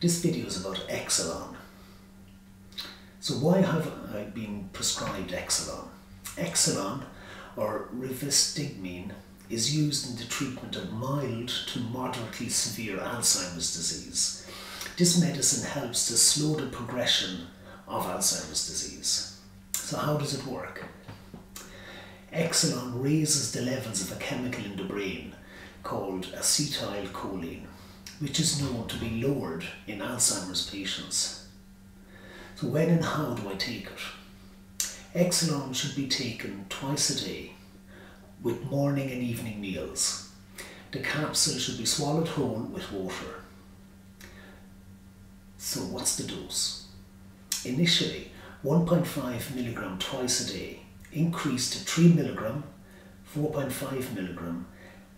This video is about Exelon. So why have I been prescribed Exelon? Exelon, or rivastigmine, is used in the treatment of mild to moderately severe Alzheimer's disease. This medicine helps to slow the progression of Alzheimer's disease. So how does it work? Exelon raises the levels of a chemical in the brain called acetylcholine, which is known to be lowered in Alzheimer's patients. So when and how do I take it? Exelon should be taken twice a day with morning and evening meals. The capsule should be swallowed whole with water. So what's the dose? Initially, 1.5 milligram twice a day, increased to 3 milligram, 4.5 milligram,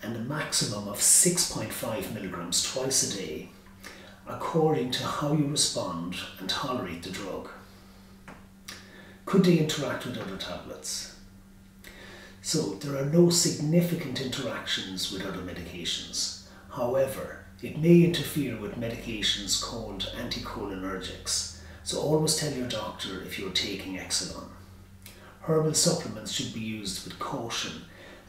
and a maximum of 6.5 milligrams twice a day, according to how you respond and tolerate the drug. Could they interact with other tablets? So there are no significant interactions with other medications. However, it may interfere with medications called anticholinergics. So always tell your doctor if you're taking Exelon. Herbal supplements should be used with caution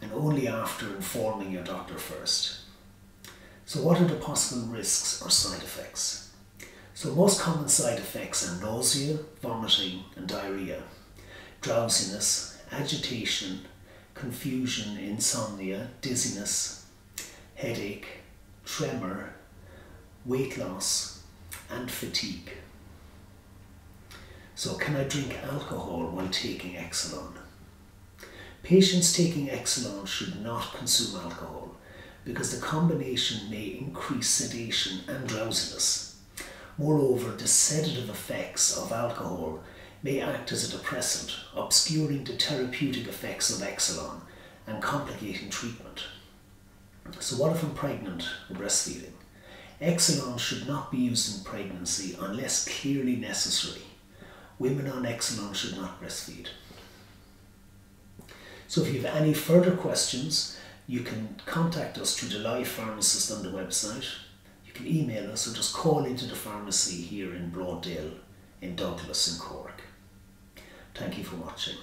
and only after informing your doctor first. So what are the possible risks or side effects? So most common side effects are nausea, vomiting and diarrhea, drowsiness, agitation, confusion, insomnia, dizziness, headache, tremor, weight loss and fatigue. So can I drink alcohol while taking Exelon? Patients taking Exelon should not consume alcohol because the combination may increase sedation and drowsiness. Moreover, the sedative effects of alcohol may act as a depressant, obscuring the therapeutic effects of Exelon and complicating treatment. So what if I'm pregnant or breastfeeding? Exelon should not be used in pregnancy unless clearly necessary. Women on Exelon should not breastfeed. So if you have any further questions, you can contact us through the live pharmacist on the website. You can email us or just call into the pharmacy here in Broaddale in Douglas in Cork. Thank you for watching.